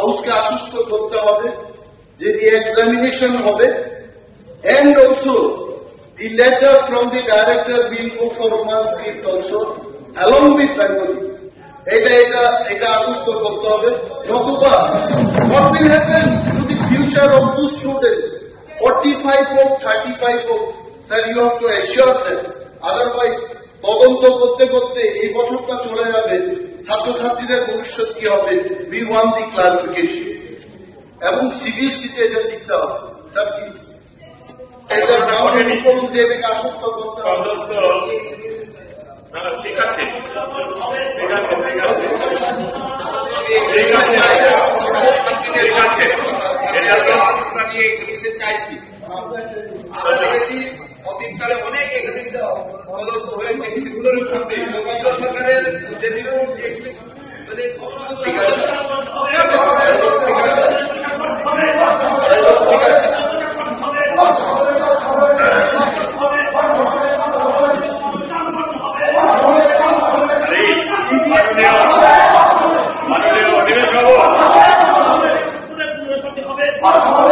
হাউসকে আশ্বস্ত করতে হবে, যে দি এক্সামিনেশন হবে and also the letter from the director bill performance gift also along with Bengali এটা এটা এটা আশ্বস্ত করতে হবে। নতুবা what will happen to the future of two student forty five হোক থার্টি ফাইভ হোক sir you have to assure that otherwise তদন্ত করতে করতে এই বছরটা চলে যাবে। ছাত্রছাত্রীদের ভবিষ্যৎ কি হবে? উই ওয়ান দি ক্লারিফিকেশন এবং সিবিএসসিতে এটা লিখতে হবে। স্যার প্লিজ এটা গ্রাউন্ড মুখ্যমন্ত্রী এটাকে আশ্বস্ত করতে হবে। ঠিক আছে। ঠিক আছে ঠিক আছে। ঠিক আছে। ঠিক আছে। এটা তো আমরা নিয়ে চাইছি। আমরা দেখেছি অতীতকালে অনেক এখানে তদন্ত হয়েছে সেগুলোর মধ্যে কেন্দ্র সরকারের যে রিপোর্ট মানে ঠিক আছে এই মাননীয় মাননীয় অনিমেষ বাবু হবে